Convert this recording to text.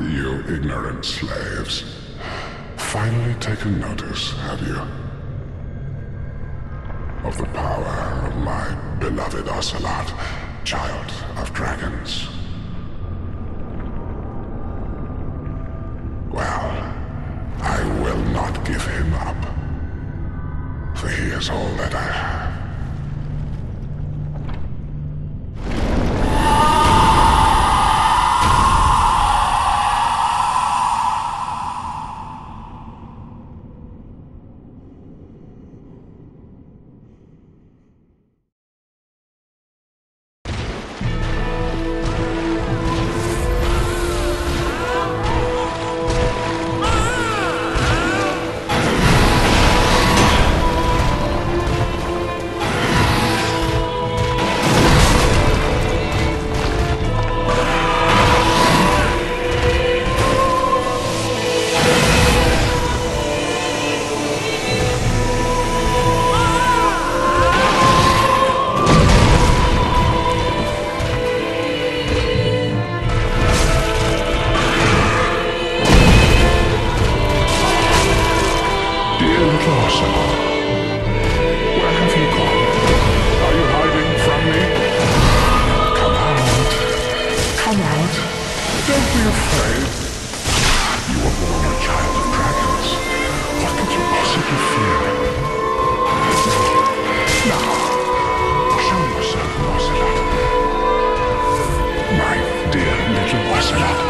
ignorant slaves. Finally taken notice, have you? Of the power of my beloved Ocelotte, child of dragons. Well, I will not give him up. For he is all that I have. Where have you gone? Are you hiding from me? Come out. Come out. Don't be afraid. You were born a child of dragons. What could you possibly fear? Now, show yourself, Ocelotte. My dear little Ocelotte.